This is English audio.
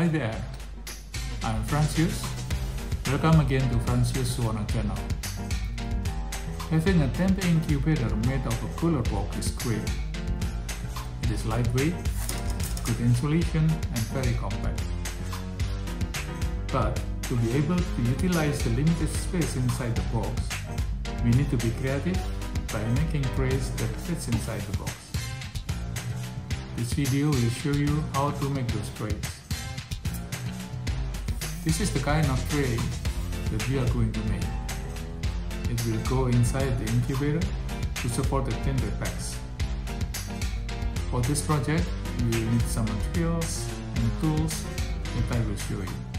Hi there, I'm Francius. Welcome again to Francius Suwono channel. Having a tempeh incubator made of a cooler box is great. It is lightweight, good insulation and very compact. But to be able to utilize the limited space inside the box, we need to be creative by making trays that fits inside the box. This video will show you how to make those trays. This is the kind of tray that we are going to make. It will go inside the incubator to support the tempeh packs. For this project, you will need some materials and tools that I will show you.